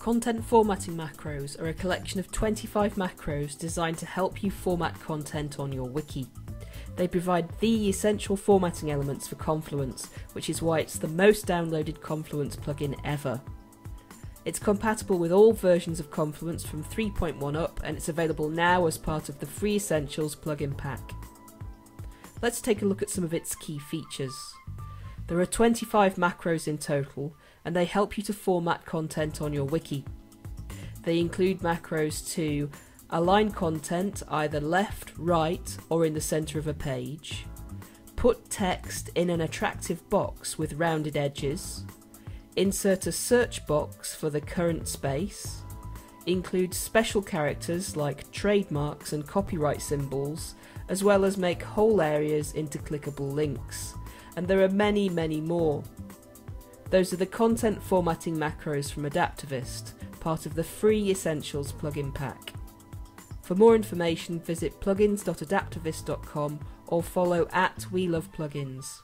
Content formatting macros are a collection of 25 macros designed to help you format content on your wiki. They provide the essential formatting elements for Confluence, which is why it's the most downloaded Confluence plugin ever. It's compatible with all versions of Confluence from 3.1 up and it's available now as part of the Free Essentials plugin pack. Let's take a look at some of its key features. There are 25 macros in total, and they help you to format content on your wiki. They include macros to align content either left, right, or in the centre of a page, put text in an attractive box with rounded edges, insert a search box for the current space, include special characters like trademarks and copyright symbols, as well as make whole areas into clickable links and there are many, many more. Those are the content formatting macros from Adaptavist, part of the free Essentials plugin pack. For more information, visit plugins.adaptavist.com or follow at We Love Plugins.